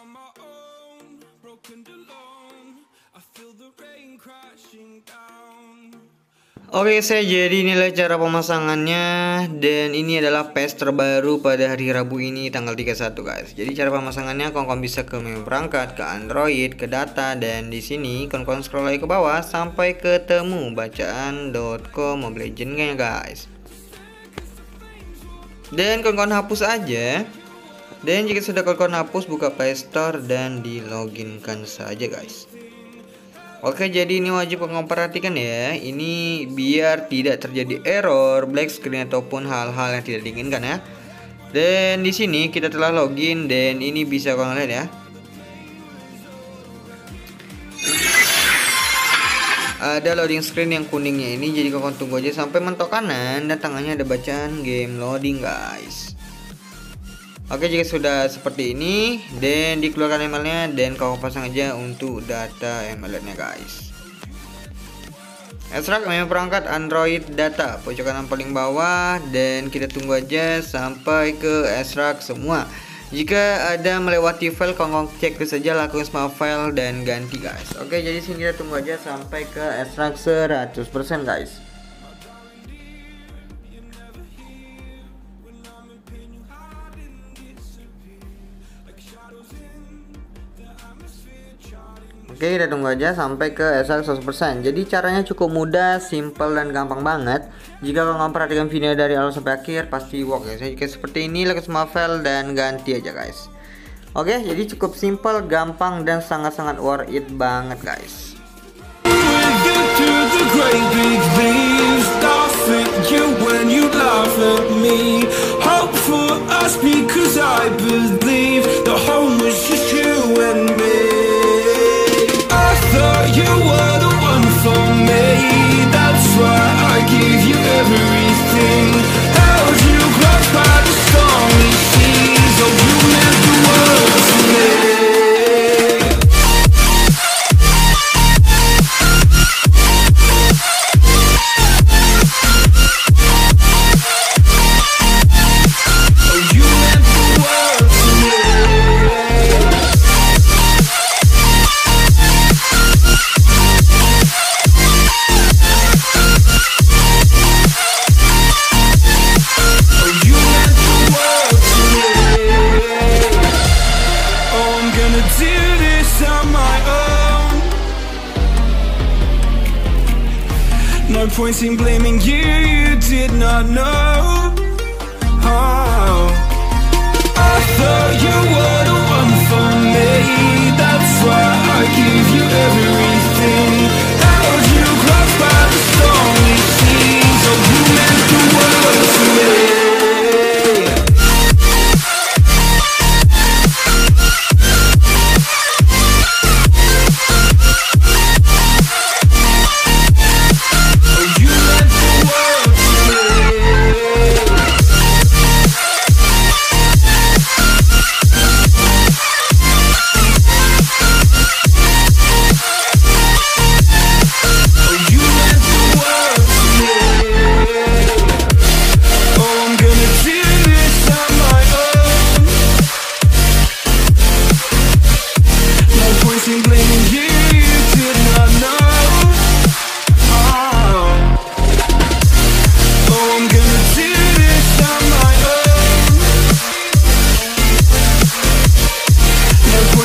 on my own, broken alone. I feel the rain crashing down. Oke saya jadi inilah cara pemasangannya dan ini adalah patch terbaru pada hari Rabu ini tanggal 31 guys. Jadi cara pemasangannya kawan-kawan bisa ke menu perangkat, ke Android, ke data dan di sini kawan-kawan scroll lagi ke bawah sampai ketemu bacaan.com Mobile Legends guys. Dan kawan-kawan hapus aja. Dan jika sudah kawan-kawan hapus buka Play Store dan di loginkan saja guys. Oke, jadi ini wajib kamu perhatikan ya. Ini biar tidak terjadi error, black screen ataupun hal-hal yang tidak diinginkan ya. Dan di sini kita telah login dan ini bisa kalian lihat ya. Ada loading screen yang kuningnya ini jadi kalian tunggu aja sampai mentok kanan dan tangannya ada bacaan game loading guys. Oke jika sudah seperti ini dan dikeluarkan emailnya dan kau pasang aja untuk data emailnya guys. Extract memang perangkat Android data. Pojok kanan paling bawah dan kita tunggu aja sampai ke extract semua. Jika ada melewati file kau cek saja lakukan semua file dan ganti guys. Oke jadi sini kita tunggu aja sampai ke extract 100% guys Oke kita tunggu aja sampai ke SR 100% Jadi caranya cukup mudah, simple dan gampang banget. Jika kalian perhatikan video dari awal sampai akhir pasti work ya Jika seperti ini lakukan semua file dan ganti aja guys. Oke jadi cukup simple, gampang dan sangat-sangat worth it banget guys point in blaming you, you did not know. How I thought you were the one for me That's why I give you everything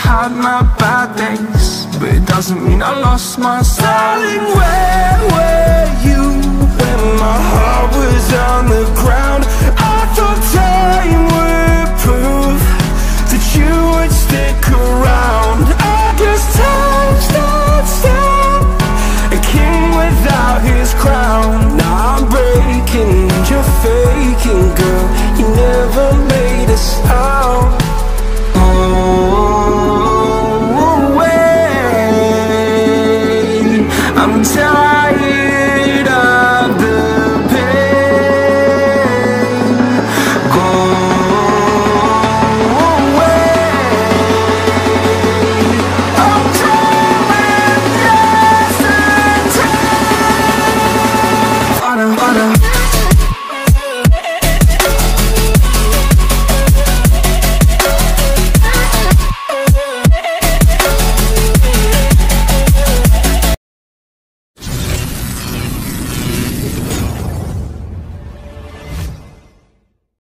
had my bad days But it doesn't mean I lost my styling Where were you when my heart was on the ground? I thought time was